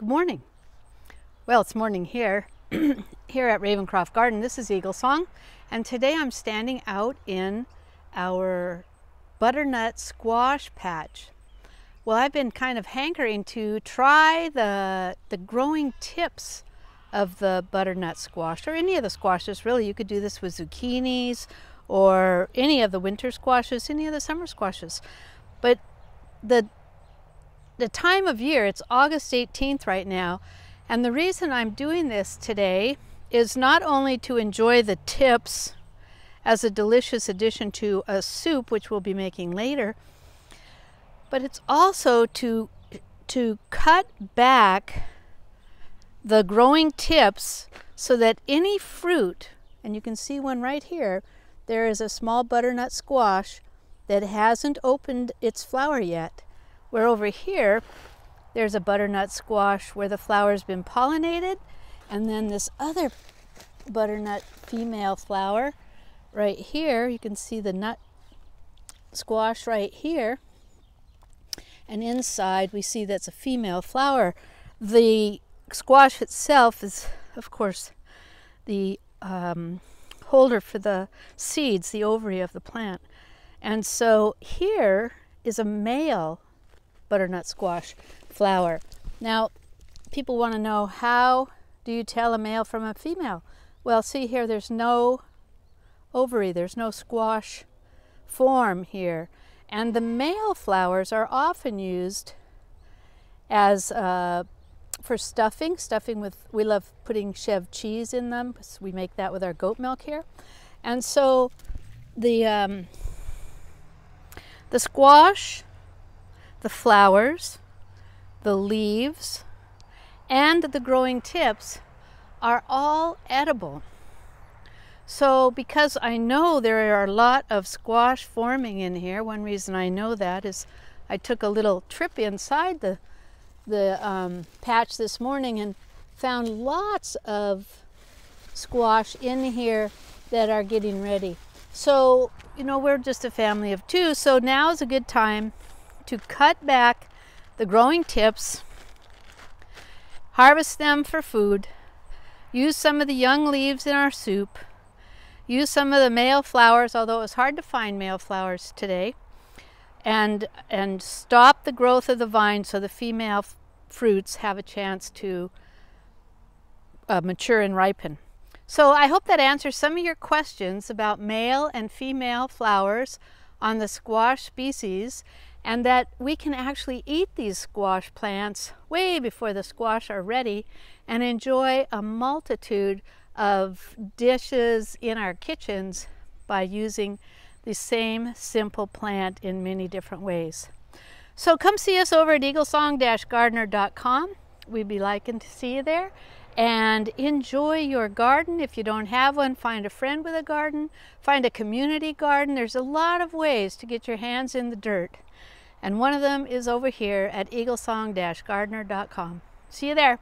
Good morning. Well, it's morning here, here at Ravencroft Garden. This is EagleSong, and today I'm standing out in our butternut squash patch. Well, I've been kind of hankering to try the, the growing tips of the butternut squash, or any of the squashes really. You could do this with zucchinis, or any of the winter squashes, any of the summer squashes. But the the time of year, it's August 18th right now, and the reason I'm doing this today is not only to enjoy the tips as a delicious addition to a soup, which we'll be making later, but it's also to, to cut back the growing tips so that any fruit, and you can see one right here, there is a small butternut squash that hasn't opened its flower yet. Where over here, there's a butternut squash where the flower's been pollinated, and then this other butternut female flower right here, you can see the nut squash right here. And inside we see that's a female flower. The squash itself is, of course, the um, holder for the seeds, the ovary of the plant. And so here is a male butternut squash flower. Now, people want to know how do you tell a male from a female? Well, see here, there's no ovary, there's no squash form here. And the male flowers are often used as uh, for stuffing, stuffing with, we love putting chev cheese in them. We make that with our goat milk here. And so the, um, the squash the flowers, the leaves, and the growing tips are all edible. So because I know there are a lot of squash forming in here, one reason I know that is I took a little trip inside the, the um, patch this morning and found lots of squash in here that are getting ready. So, you know, we're just a family of two, so now is a good time to cut back the growing tips, harvest them for food, use some of the young leaves in our soup, use some of the male flowers, although it was hard to find male flowers today, and, and stop the growth of the vine so the female fruits have a chance to uh, mature and ripen. So I hope that answers some of your questions about male and female flowers on the squash species and that we can actually eat these squash plants way before the squash are ready and enjoy a multitude of dishes in our kitchens by using the same simple plant in many different ways. So come see us over at eaglesong-gardener.com. We'd be liking to see you there and enjoy your garden. If you don't have one, find a friend with a garden, find a community garden. There's a lot of ways to get your hands in the dirt. And one of them is over here at eaglesong-gardener.com. See you there.